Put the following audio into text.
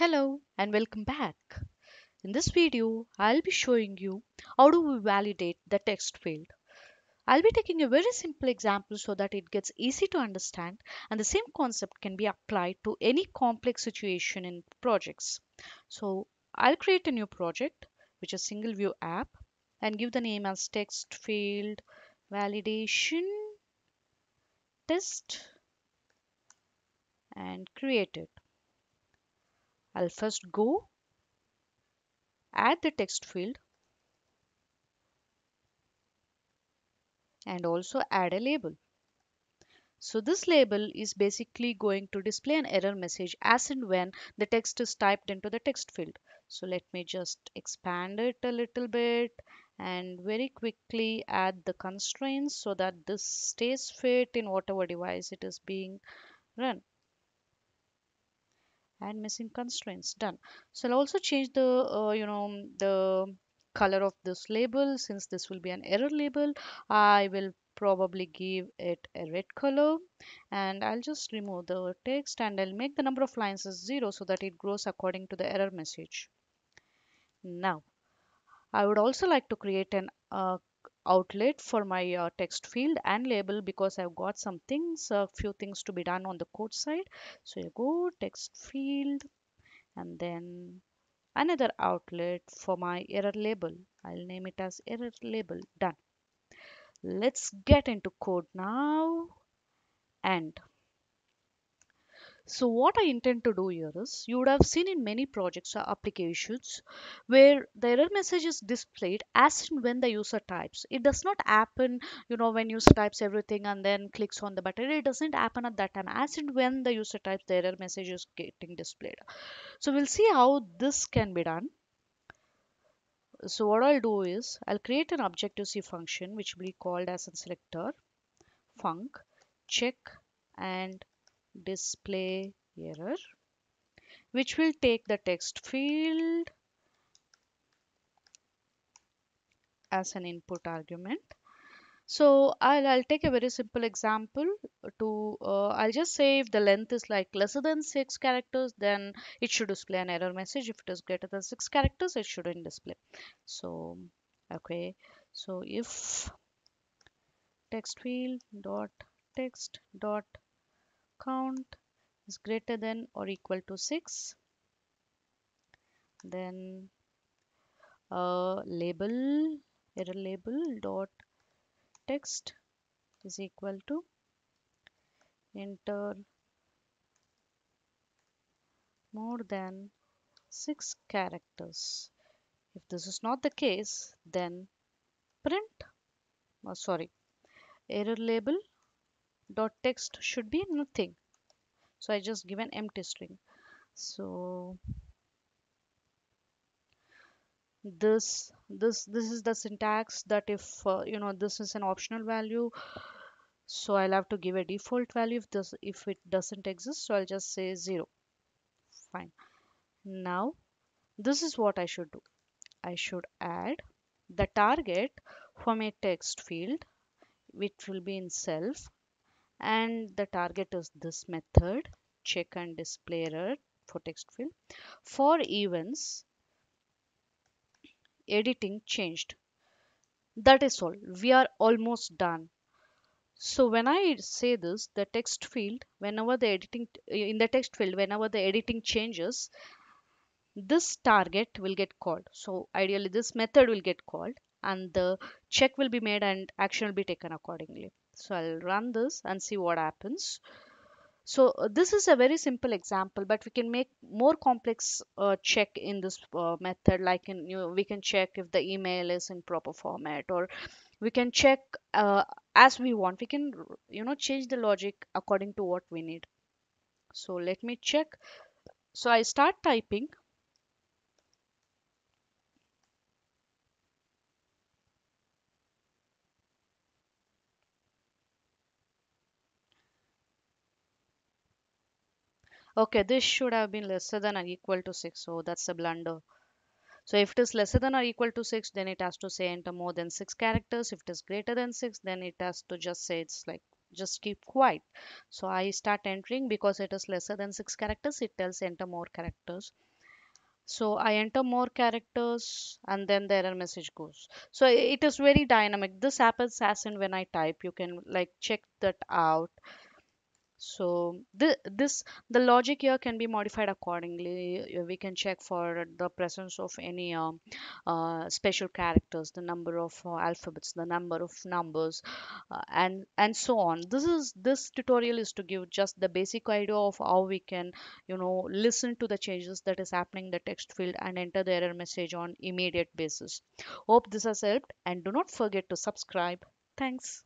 Hello and welcome back. In this video, I'll be showing you how do we validate the text field. I'll be taking a very simple example so that it gets easy to understand and the same concept can be applied to any complex situation in projects. So I'll create a new project which is single view app and give the name as text field validation test and create it. I'll first go add the text field and also add a label. So this label is basically going to display an error message as and when the text is typed into the text field. So let me just expand it a little bit and very quickly add the constraints so that this stays fit in whatever device it is being run and missing constraints done. So i'll also change the uh, you know the color of this label. Since this will be an error label i will probably give it a red color. And i'll just remove the text and i'll make the number of lines as zero so that it grows according to the error message. Now i would also like to create an uh, outlet for my uh, text field and label because I've got some things, a few things to be done on the code side. So you go text field and then another outlet for my error label. I'll name it as error label. Done. Let's get into code now and so what I intend to do here is you would have seen in many projects or applications where the error message is displayed as and when the user types. It does not happen, you know, when user types everything and then clicks on the button. It doesn't happen at that time. As and when the user types, the error message is getting displayed. So we'll see how this can be done. So what I'll do is I'll create an Objective-C function which will be called as a selector func check and display error which will take the text field as an input argument. So I'll, I'll take a very simple example to uh, I'll just say if the length is like lesser than six characters then it should display an error message. If it is greater than six characters it shouldn't display. So okay. So if text field dot text dot count is greater than or equal to 6 then uh, label error label dot text is equal to enter more than 6 characters. If this is not the case then print oh, sorry error label dot text should be nothing. So I just give an empty string. So this this this is the syntax that if uh, you know this is an optional value so I'll have to give a default value if this if it doesn't exist. So I'll just say zero. Fine. Now this is what I should do. I should add the target from a text field which will be in self and the target is this method check and display error for text field. For events editing changed. That is all. We are almost done. So when i say this the text field whenever the editing in the text field whenever the editing changes this target will get called. So ideally this method will get called and the check will be made and action will be taken accordingly so i'll run this and see what happens. So uh, this is a very simple example but we can make more complex uh, check in this uh, method like in you know, we can check if the email is in proper format or we can check uh, as we want. We can you know change the logic according to what we need. So let me check. So i start typing Okay, this should have been lesser than or equal to 6. So that's a blunder. So if it is lesser than or equal to 6, then it has to say enter more than 6 characters. If it is greater than 6, then it has to just say it's like just keep quiet. So I start entering because it is lesser than 6 characters. It tells enter more characters. so i enter more characters and then the error message goes so it is very dynamic this happens as in when i type you can like check that out so the, this the logic here can be modified accordingly. Uh, we can check for the presence of any um, uh, special characters the number of uh, alphabets the number of numbers uh, and and so on. This is this tutorial is to give just the basic idea of how we can you know listen to the changes that is happening in the text field and enter the error message on immediate basis. Hope this has helped and do not forget to subscribe. Thanks